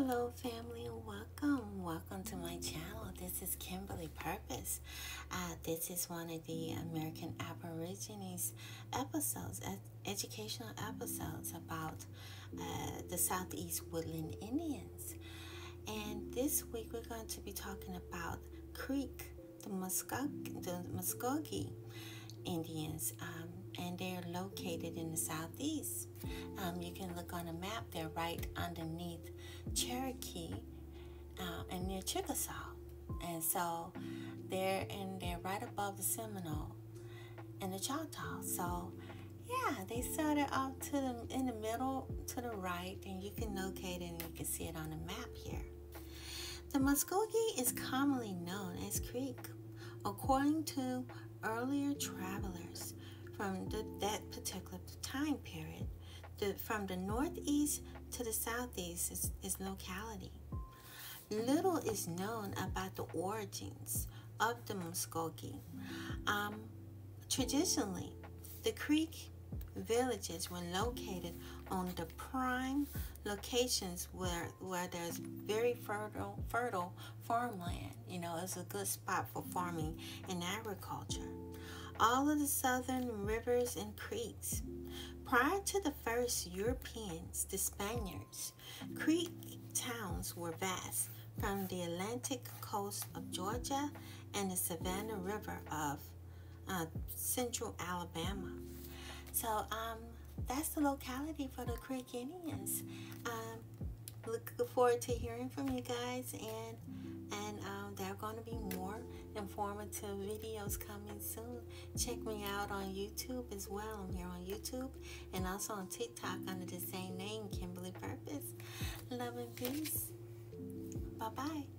Hello, family. Welcome. Welcome to my channel. This is Kimberly Purpoz. Uh, this is one of the American Aborigines episodes, ed- educational episodes about uh, the Southeast Woodland Indians. And this week we're going to be talking about Creek, the Muskogee, the Muskogee Indians. Um, and they're located in the southeast. Um, you can look on a map, they're right underneath Cherokee uh, and near Chickasaw. And so they're and they're right above the Seminole and the Choctaw. So yeah, they started off to the in the middle to the right, and you can locate it and you can see it on the map here. The Muskogee is commonly known as Creek, according to earlier travelers from the, that particular time period. The, from the northeast to the southeast is, is locality. Little is known about the origins of the Muskogee. Um, traditionally, the Creek villages were located on the prime locations where where there's very fertile fertile farmland. You know, it's a good spot for farming and agriculture all of the southern rivers and creeks. Prior to the first Europeans, the Spaniards, creek towns were vast from the Atlantic coast of Georgia and the Savannah River of uh, central Alabama. So um, that's the locality for the Creek Indians. Um, looking forward to hearing from you guys and and um, there are going to be more informative videos coming soon. Check me out on YouTube as well. I'm here on YouTube and also on TikTok under the same name, Kimberly Purpoz. Love and peace. Bye bye.